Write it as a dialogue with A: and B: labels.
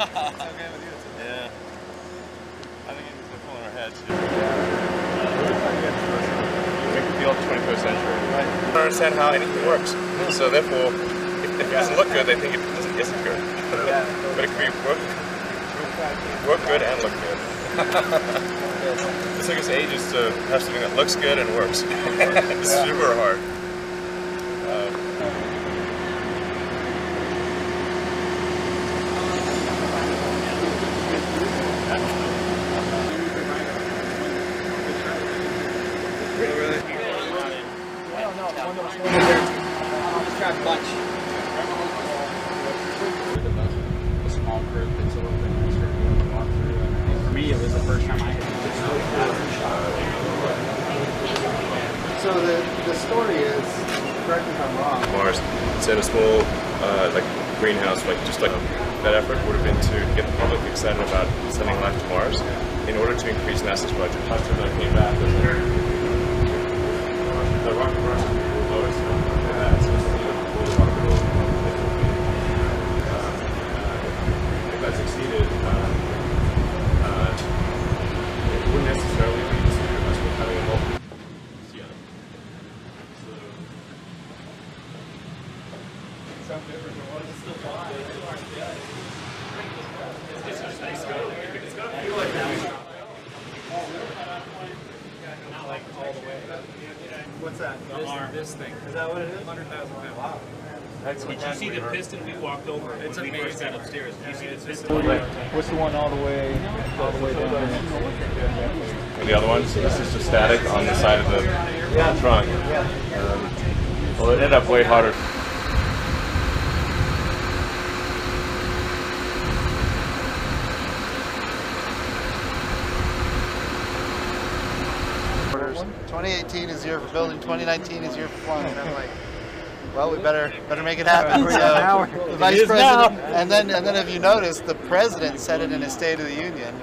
A: okay with you.
B: Yeah. I think it's a pulling our heads. Make the old 21st century. Right. I don't understand how anything works. So therefore, if, if it doesn't look good, they think it doesn't, isn't good. but it can be work, work good and look good. it took us ages to have something that looks good and works. it's super hard. Um,
C: a small group. It's a little bit easier to walk through. And for me, it was the first time I had
A: So the, the story is, correct me if I'm wrong,
B: Mars. It's in a small, uh, like greenhouse, like just like that effort would have been to get the public excited about sending life to Mars in order to increase NASA's budget. After that came back, the rocket burst lowest. Uh, it's just a cool rocket will- uh, If that succeeded, um, uh, it wouldn't necessarily lead to us having a multi. Yeah.
A: What's that?
D: arm. This thing.
A: Is that what it is?
D: 100,000 pounds.
A: Wow.
D: Did you see the piston? We walked over
A: It's
D: when we first
A: amazing.
D: got upstairs. Did you see the piston?
E: What's the one all the way, all the way down?
B: And the other one, so this is just static on the side of the trunk. Um, well, it ended up way harder.
A: Orders. 2018 is the year for building. 2019 is the year for flying. And I'm like, well, we better better make it happen. So uh, the vice president, and then and then if you notice, the president said it in his State of the Union.